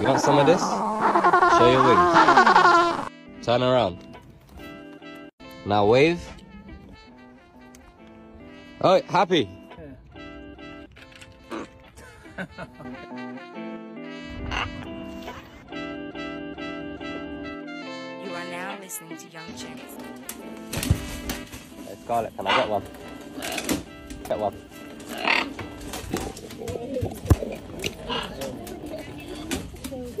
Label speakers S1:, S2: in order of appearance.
S1: You want some of this? Show your wings. Turn around. Now wave. Oh, happy.
S2: You are now listening to Young Chicks.
S1: Hey, Scarlett, can I get one? Get one.